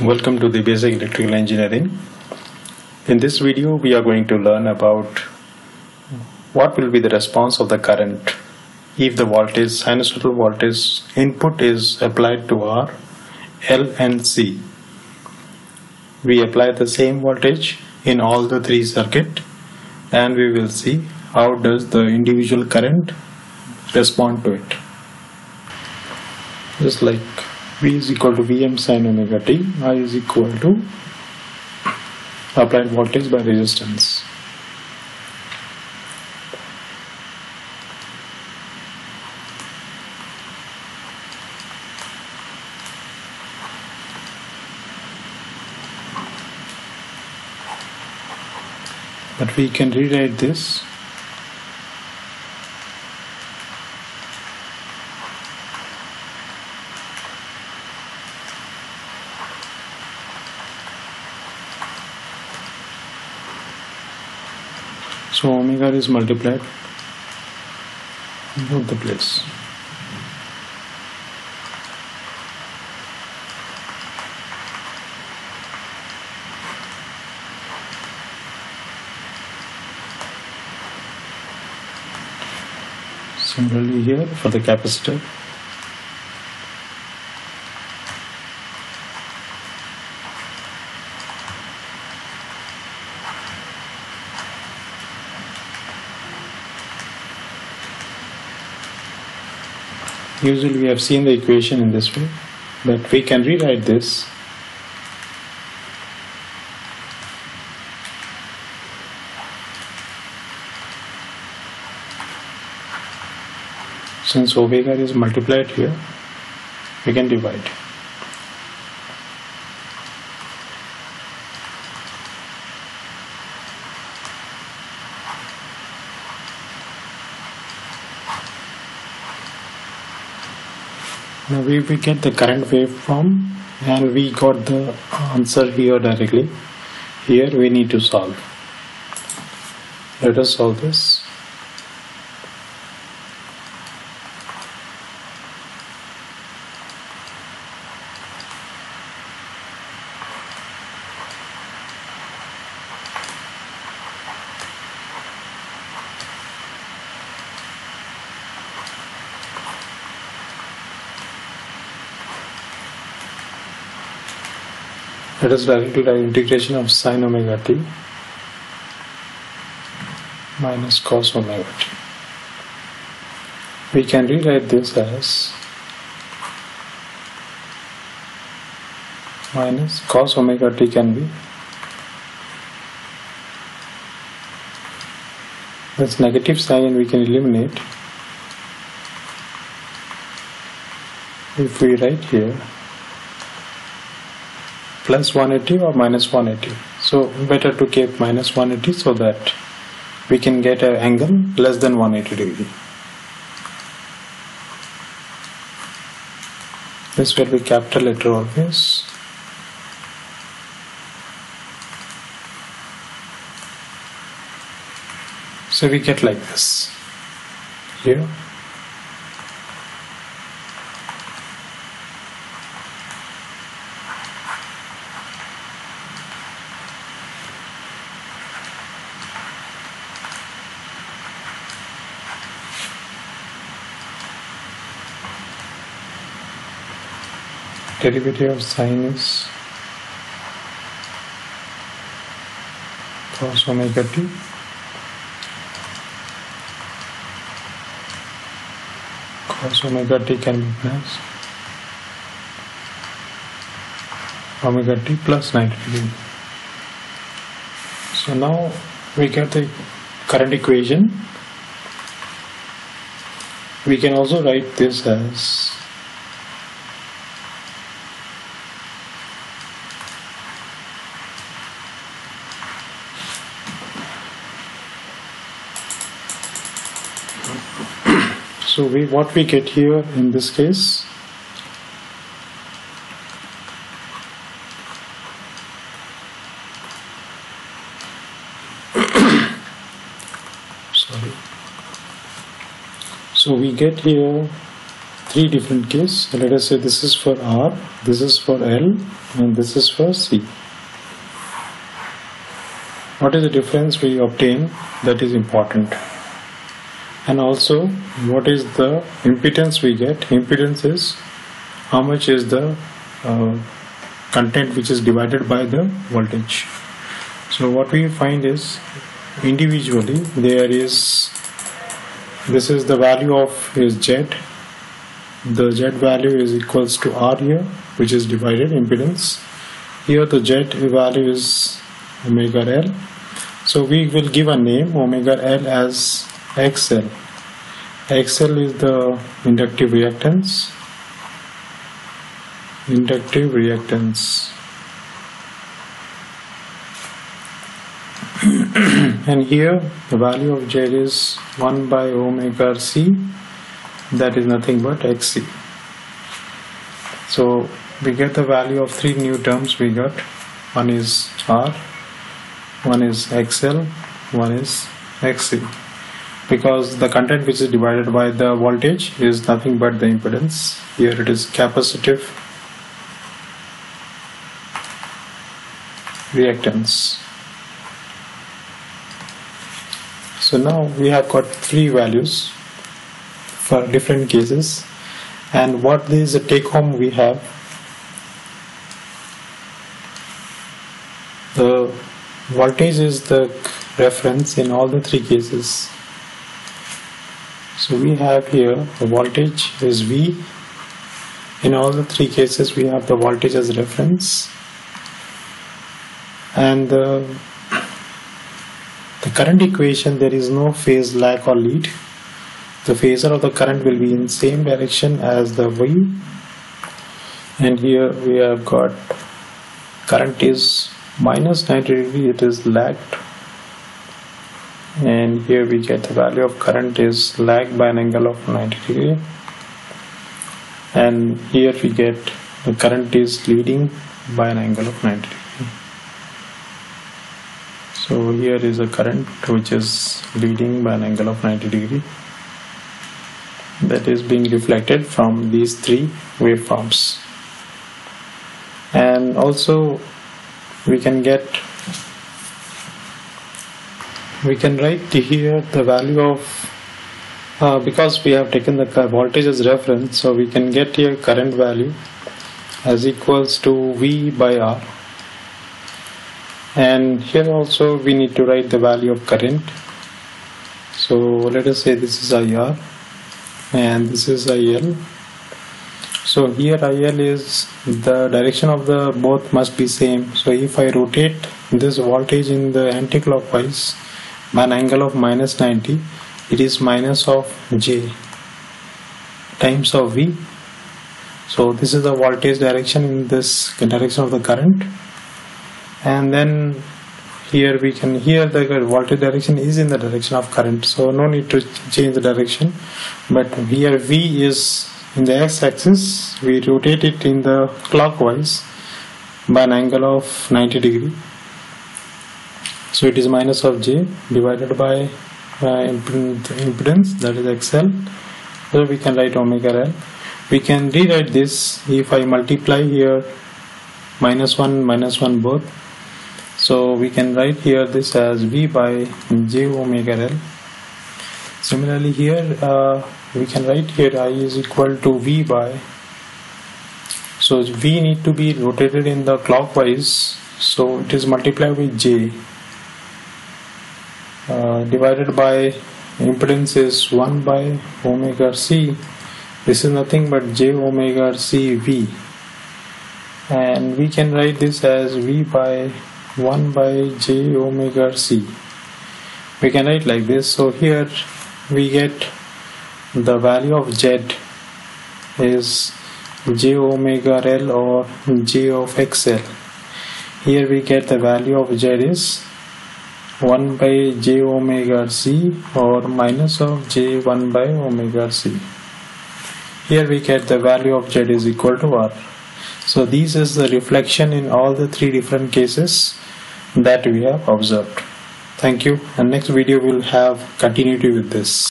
Welcome to the basic electrical engineering. In this video we are going to learn about what will be the response of the current if the voltage sinusoidal voltage input is applied to R L and C. We apply the same voltage in all the three circuit and we will see how does the individual current respond to it. Just like V is equal to Vm sin omega t, I is equal to applied voltage by resistance. But we can rewrite this So omega is multiplied both the place. Similarly here for the capacitor Usually we have seen the equation in this way, but we can rewrite this. Since omega is multiplied here we can divide now we, we get the current waveform and we got the answer here directly. Here we need to solve. Let us solve this Let us write integration of sine omega t minus cos omega t. We can rewrite this as minus cos omega t can be this negative sign we can eliminate if we write here plus 180 or minus 180 so better to keep minus 180 so that we can get an angle less than 180 degree. This will be capital letter always so we get like this. Here derivative of sine is cos omega t cos omega t can be plus. Omega t plus 90 degree so now we get the current equation. We can also write this as So we what we get here in this case sorry. So we get here three different cases. Let us say this is for R this is for L and this is for C. What is the difference we obtain that is important and also what is the impedance we get? Impedance is how much is the uh, content which is divided by the voltage. So what we find is individually there is this is the value of his z. The z value is equals to r here which is divided impedance. Here the z value is omega L. So we will give a name omega L as XL XL is the inductive reactance. Inductive reactance. And here the value of Z is 1 by omega C. That is nothing but XC so we get the value of three new terms we got. One is R one is XL one is XC because the content which is divided by the voltage is nothing but the impedance. Here it is capacitive reactance. So now we have got three values for different cases. And what is the take home we have? The voltage is the reference in all the three cases so we have here the voltage is V. In all the three cases we have the voltage as reference. And the, the current equation there is no phase lag or lead. The phasor of the current will be in same direction as the V and here we have got current is minus 90 degree it is lagged and here we get the value of current is lagged by an angle of 90 degree. And here we get the current is leading by an angle of 90 degree. So here is a current which is leading by an angle of 90 degree. That is being reflected from these three waveforms. And also we can get we can write here the value of uh, because we have taken the voltage as reference so we can get here current value as equals to V by R. And here also we need to write the value of current. So let us say this is IR and this is IL so here IL is the direction of the both must be same. So if I rotate this voltage in the anti-clockwise an angle of minus 90 it is minus of J times of V. So this is the voltage direction in this direction of the current. And then here we can here the voltage direction is in the direction of current. So no need to change the direction. But here V is in the x-axis we rotate it in the clockwise by an angle of 90 degree so it is minus of J divided by uh, impedance that is XL so we can write omega L. We can rewrite this if I multiply here minus 1 minus 1 both. So we can write here this as v by j omega l. Similarly here uh, we can write here i is equal to v by so v need to be rotated in the clockwise. So it is multiplied with j uh, divided by impedance is 1 by omega c. This is nothing but j omega c v. And we can write this as v by 1 by j omega c. We can write like this. So here we get the value of z is j omega l or j of xl here we get the value of z is 1 by j omega c or minus of j 1 by omega c here we get the value of z is equal to r so this is the reflection in all the three different cases that we have observed. Thank you and next video will have continuity with this.